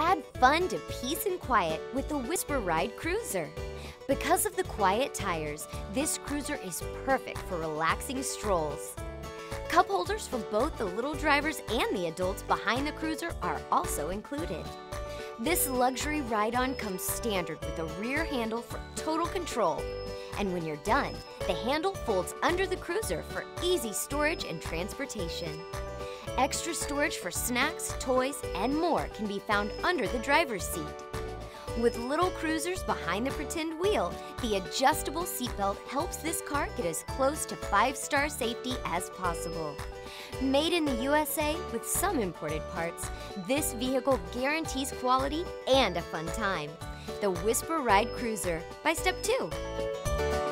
Add fun to peace and quiet with the Whisper Ride Cruiser. Because of the quiet tires, this cruiser is perfect for relaxing strolls. Cup holders for both the little drivers and the adults behind the cruiser are also included. This luxury ride-on comes standard with a rear handle for total control. And when you're done, the handle folds under the cruiser for easy storage and transportation. Extra storage for snacks, toys, and more can be found under the driver's seat. With little cruisers behind the pretend wheel, the adjustable seatbelt helps this car get as close to five-star safety as possible. Made in the USA with some imported parts, this vehicle guarantees quality and a fun time. The Whisper Ride Cruiser by Step 2.